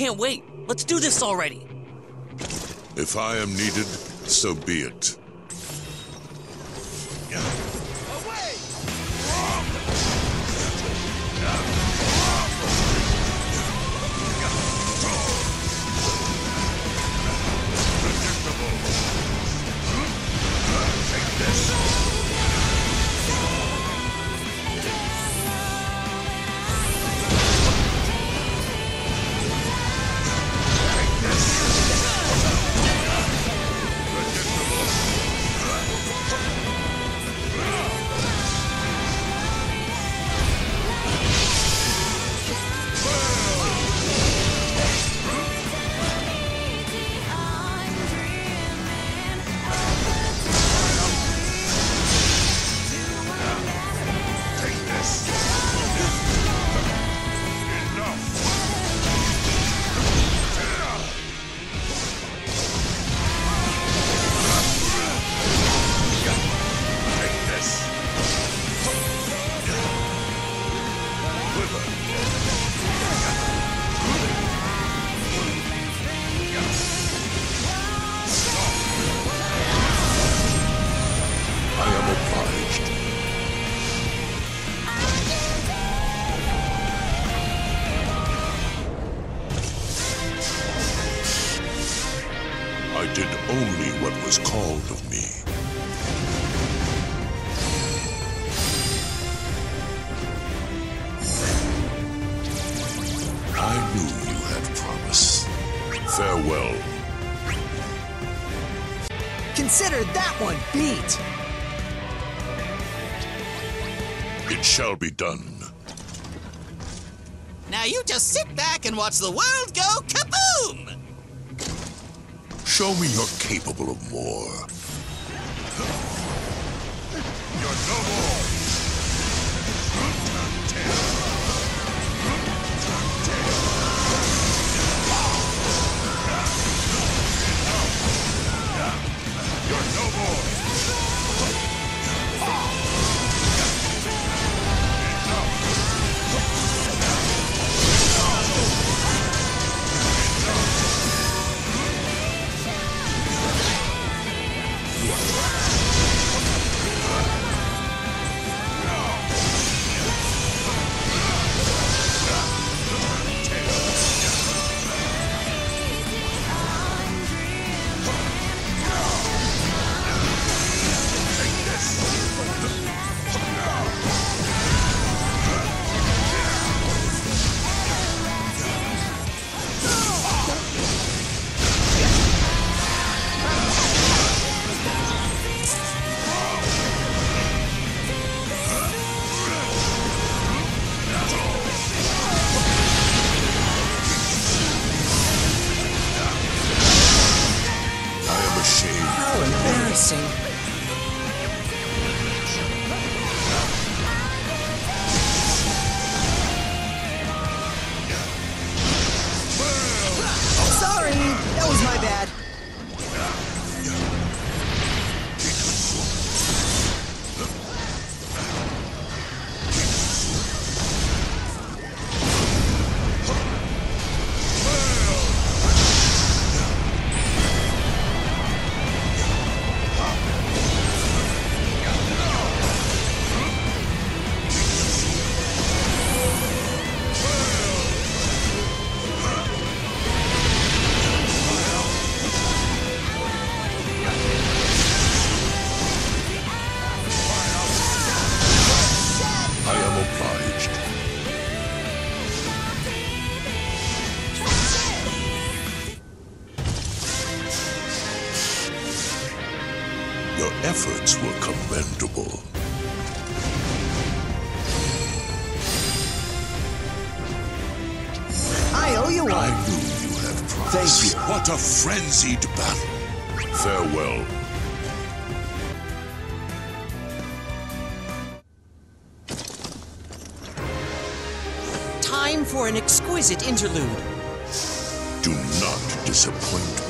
can't wait. Let's do this already. If I am needed, so be it. Consider that one beat. It shall be done. Now you just sit back and watch the world go kaboom! Show me you're capable of more. You're no more. You're efforts were commendable. I owe you I one. knew you had promise. Thank you. What a frenzied battle. Farewell. Time for an exquisite interlude. Do not disappoint me.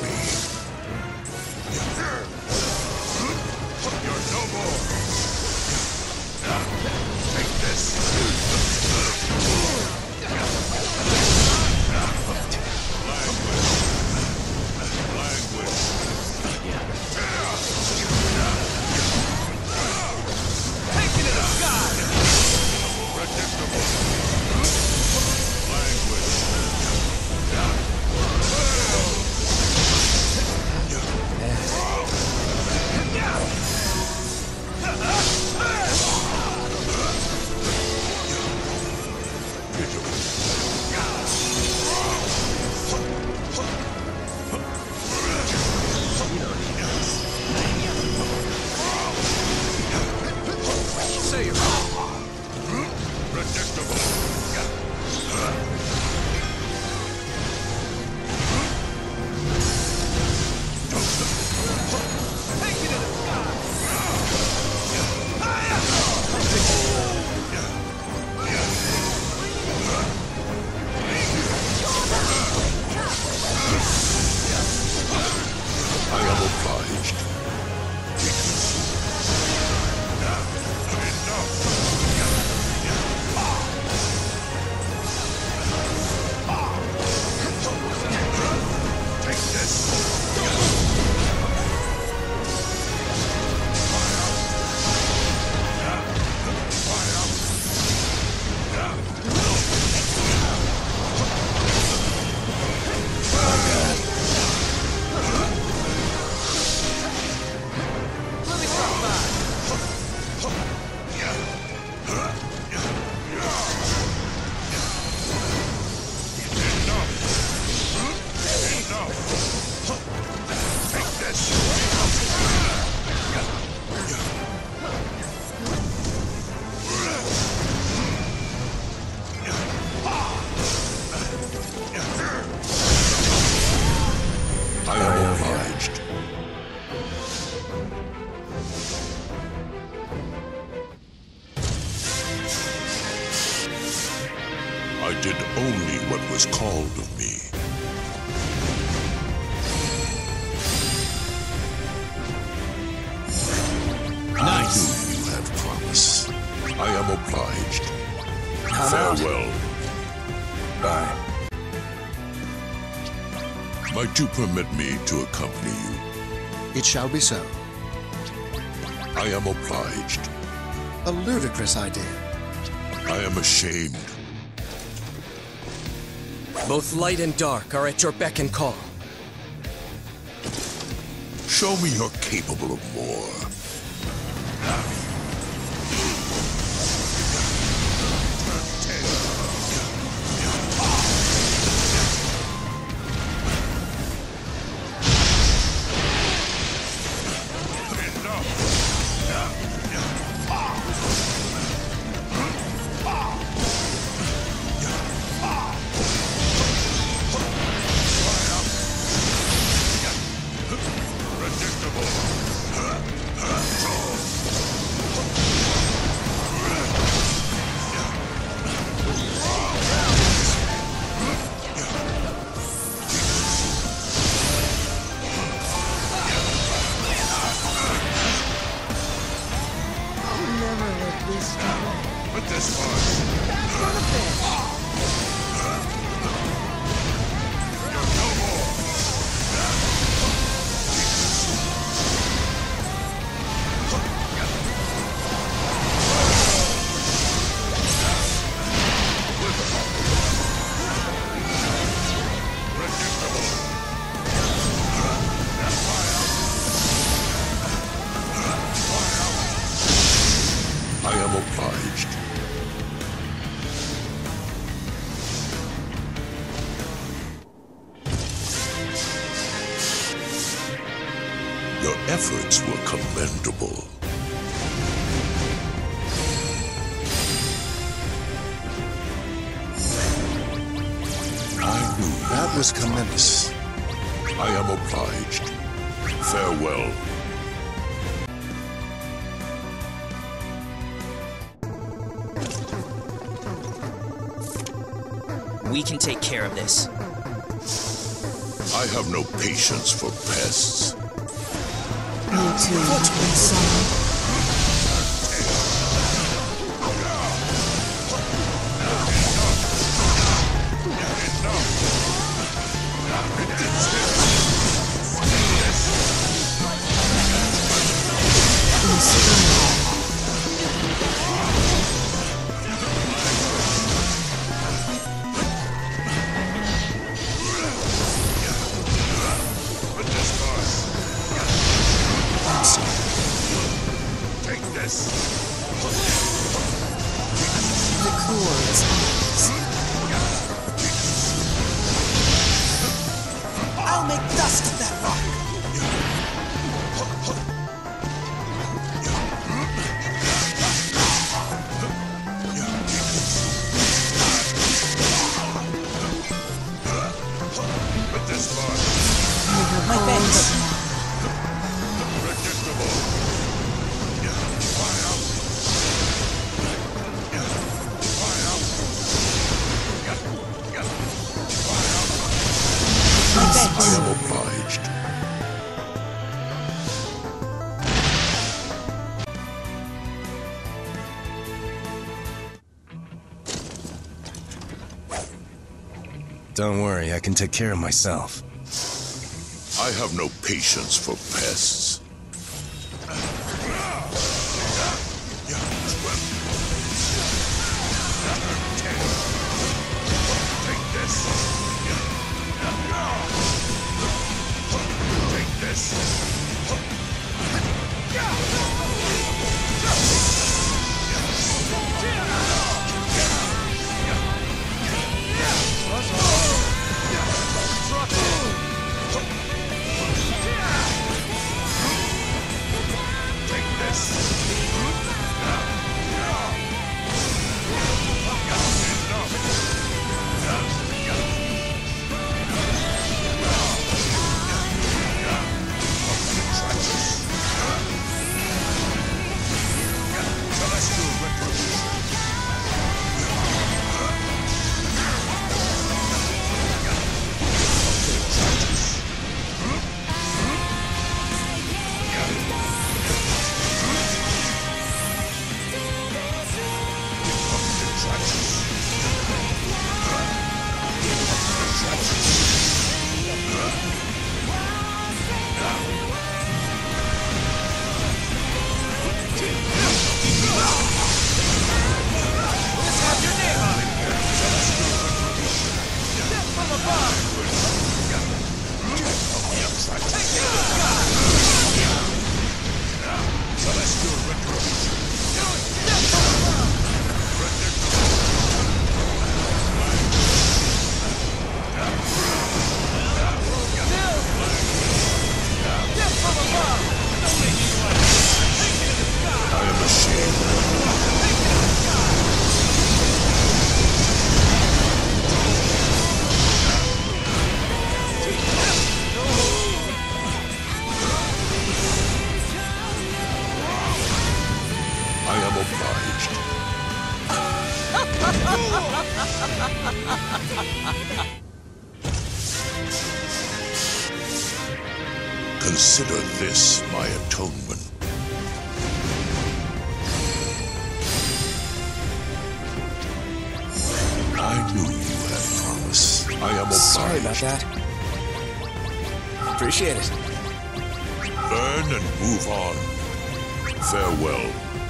Am obliged. Come out. Farewell. Bye. Might you permit me to accompany you? It shall be so. I am obliged. A ludicrous idea. I am ashamed. Both light and dark are at your beck and call. Show me you're capable of more. But this much. I was commendable. I am obliged. Farewell. We can take care of this. I have no patience for pests. Take Don't worry, I can take care of myself. I have no patience for pests. Take this. Consider this my atonement. I knew you had promise. I am obliged. Sorry about that. Appreciate it. Learn and move on. Farewell.